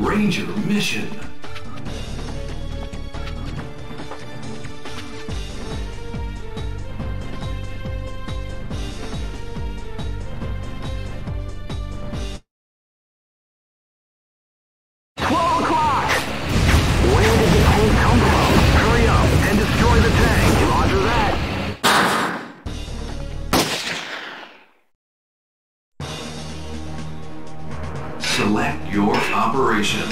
Ranger Mission. Select your operation.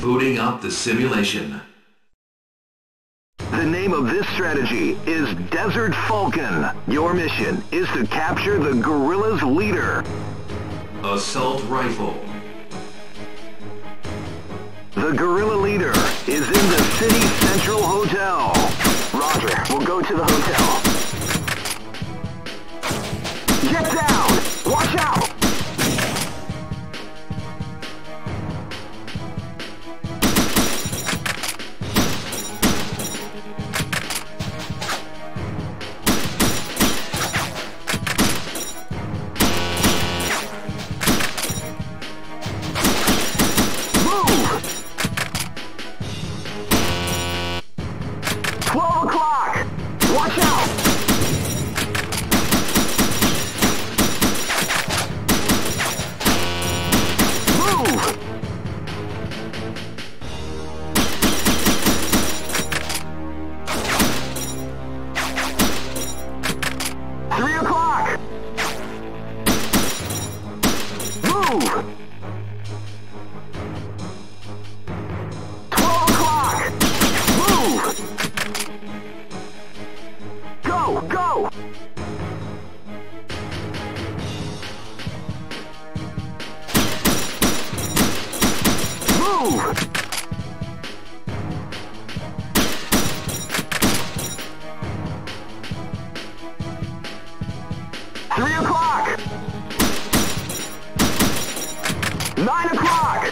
Booting up the simulation. The name of this strategy is Desert Falcon. Your mission is to capture the guerrilla's leader. Assault rifle. The guerrilla leader is in the City Central Hotel. Roger, we'll go to the hotel. Get down! Watch out! Go, go! Move! Three o'clock! Nine o'clock!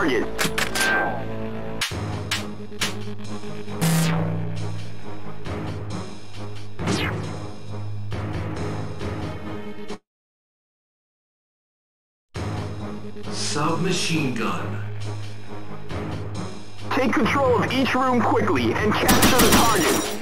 Target. Submachine gun. Take control of each room quickly and capture the target.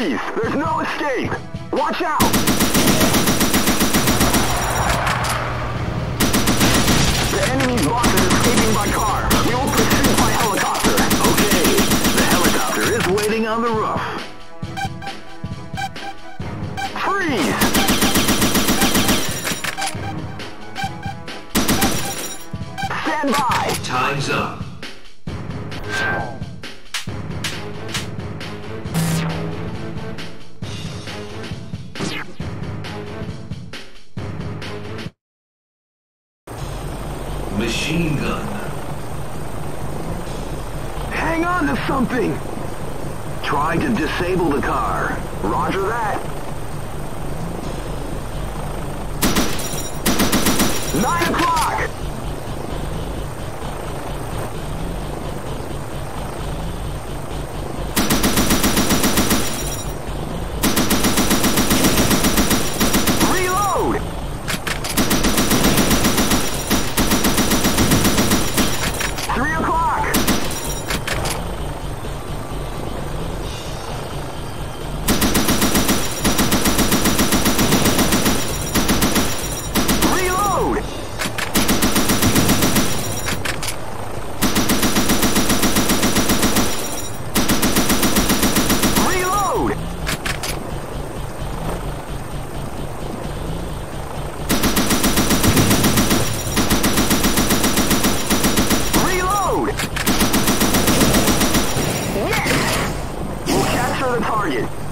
Freeze! There's no escape! Watch out! The enemy's boss is escaping by car. We will pursue by helicopter. Okay, the helicopter is waiting on the roof. Machine gun. Hang on to something! Try to disable the car. Roger that. Nine o'clock! The target.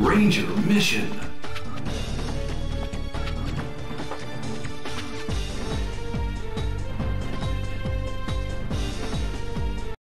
Ranger mission.